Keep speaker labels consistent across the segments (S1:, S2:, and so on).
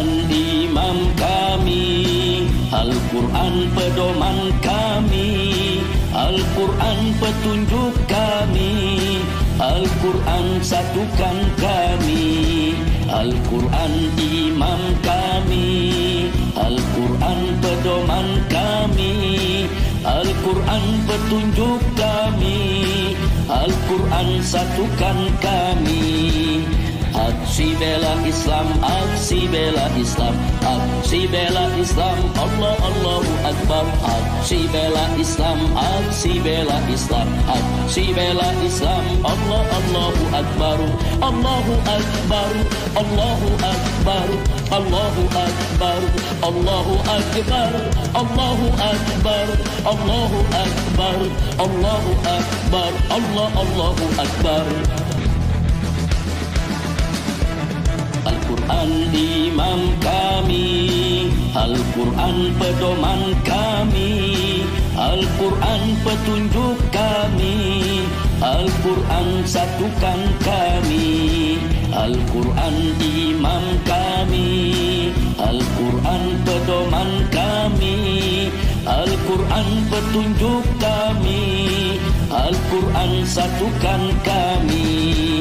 S1: Al Quran imam kami. Al-Quran pedoman kami. Al-Quran petunjuk kami. Al-Quran satukan kami. Al-Quran imam kami. Al-Quran pedoman kami. Al-Quran petunjuk kami. Al-Quran satukan kami. Aksi bela Islam, aksi bela Islam, aksi bela Islam, Allah Allahu Akbar. Aksi bela Islam, aksi bela Islam, aksi bela Islam, Allah Allahu Akbar. Allahu Akbar, Allahu Akbar, Allahu Akbar, Allahu Akbar, Allahu Akbar, Allahu Akbar, Allahu Akbar, Allah Allahu Akbar. Al-Quran imam kami. Al-Quran pedoman kami. Al-Quran petunjuk kami. Al-Quran satukan kami. Al-Quran imam kami. Al-Quran pedoman kami. Al-Quran petunjuk kami. Al-Quran satukan kami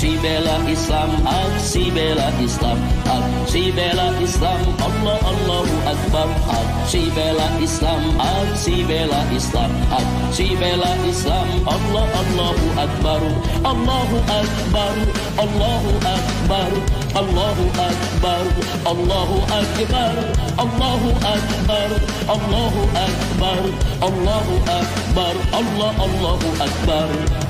S1: Aksi bela Islam, aksi bela Islam, aksi bela Islam, Allah Allahu Akbar. Aksi bela Islam, aksi bela Islam, aksi bela Islam, Allah Allahu Akbar. Allahu Akbar, Allahu Akbar, Allahu Akbar, Allahu Akbar, Allahu Akbar, Allahu Akbar, Allahu Akbar, Allah Allahu Akbar.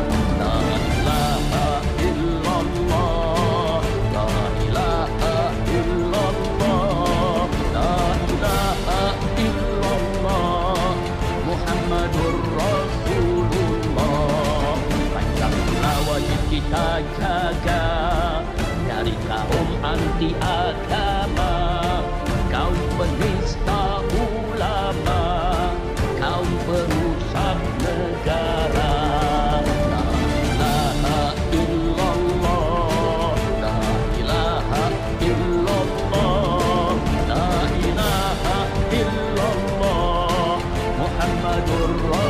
S2: anti agama kaum penista ulama kaum perusak negara. La ilaha illallah la ilaha illallah la ilaha illallah. Muhammadur rasulullah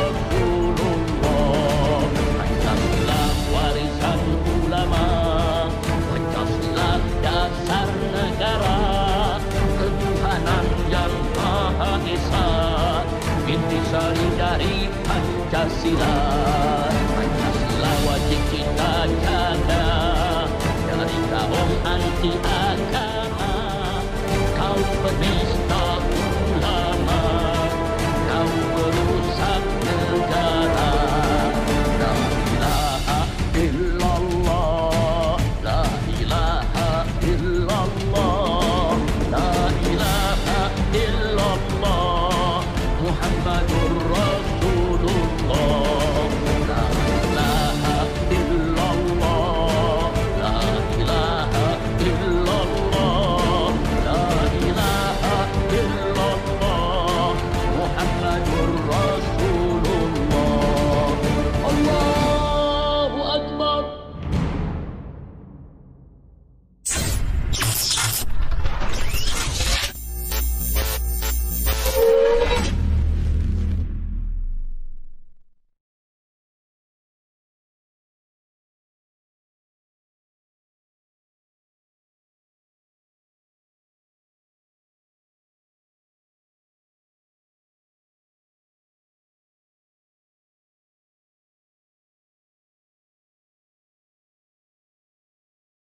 S2: Pancasila. Pancasila wajib kita jaga. Dari kaum anti agama Kau penista ulama Kau merusak negara. La ilaha illallah La ilaha illallah La ilaha illallah. Muhammadun